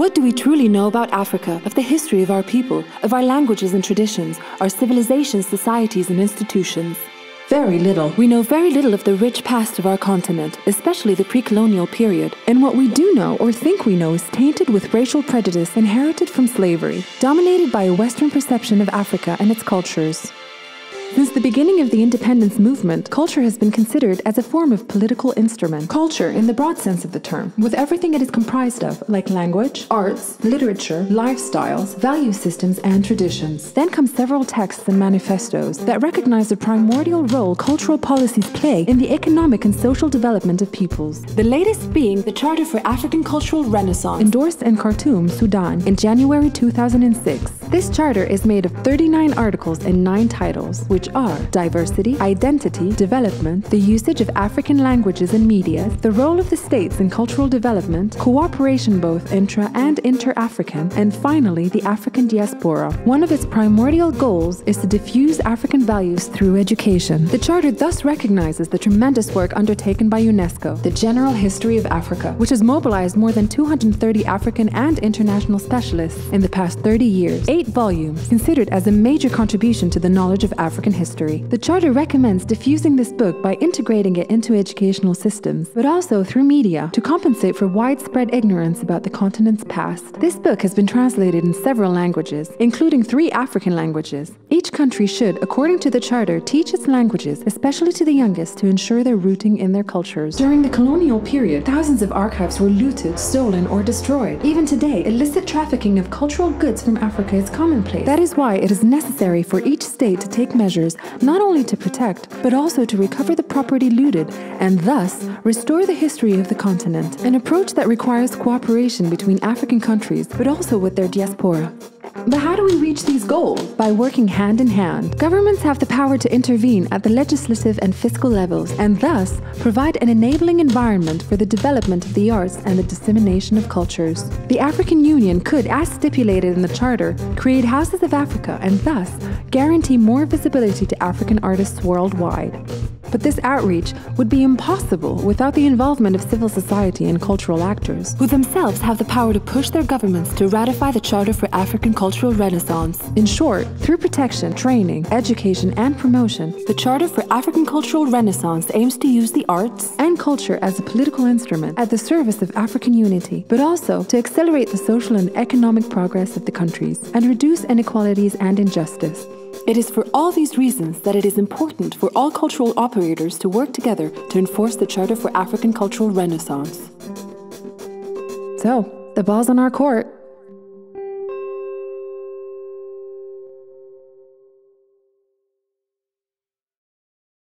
What do we truly know about Africa, of the history of our people, of our languages and traditions, our civilizations, societies, and institutions? Very little. We know very little of the rich past of our continent, especially the pre colonial period. And what we do know or think we know is tainted with racial prejudice inherited from slavery, dominated by a Western perception of Africa and its cultures. Since the beginning of the independence movement, culture has been considered as a form of political instrument. Culture, in the broad sense of the term, with everything it is comprised of, like language, arts, literature, lifestyles, value systems, and traditions. Then come several texts and manifestos that recognize the primordial role cultural policies play in the economic and social development of peoples. The latest being the Charter for African Cultural Renaissance, endorsed in Khartoum, Sudan, in January 2006. This charter is made of 39 articles and 9 titles, which which are diversity, identity, development, the usage of African languages and media, the role of the states in cultural development, cooperation both intra and inter-African, and finally the African diaspora. One of its primordial goals is to diffuse African values through education. The Charter thus recognizes the tremendous work undertaken by UNESCO, the General History of Africa, which has mobilized more than 230 African and international specialists in the past 30 years. Eight volumes, considered as a major contribution to the knowledge of African American history. The Charter recommends diffusing this book by integrating it into educational systems, but also through media to compensate for widespread ignorance about the continent's past. This book has been translated in several languages, including three African languages. Each country should, according to the Charter, teach its languages, especially to the youngest, to ensure their rooting in their cultures. During the colonial period, thousands of archives were looted, stolen, or destroyed. Even today, illicit trafficking of cultural goods from Africa is commonplace. That is why it is necessary for each state to take measures measures not only to protect, but also to recover the property looted and thus restore the history of the continent. An approach that requires cooperation between African countries, but also with their diaspora. But how do we reach these goals? By working hand in hand. Governments have the power to intervene at the legislative and fiscal levels and thus provide an enabling environment for the development of the arts and the dissemination of cultures. The African Union could, as stipulated in the Charter, create Houses of Africa and thus guarantee more visibility to African artists worldwide. But this outreach would be impossible without the involvement of civil society and cultural actors, who themselves have the power to push their governments to ratify the Charter for African Cultural Renaissance. In short, through protection, training, education, and promotion, the Charter for African Cultural Renaissance aims to use the arts and culture as a political instrument at the service of African unity, but also to accelerate the social and economic progress of the countries and reduce inequalities and injustice. It is for all these reasons that it is important for all cultural operators to work together to enforce the Charter for African Cultural Renaissance. So, the ball's on our court.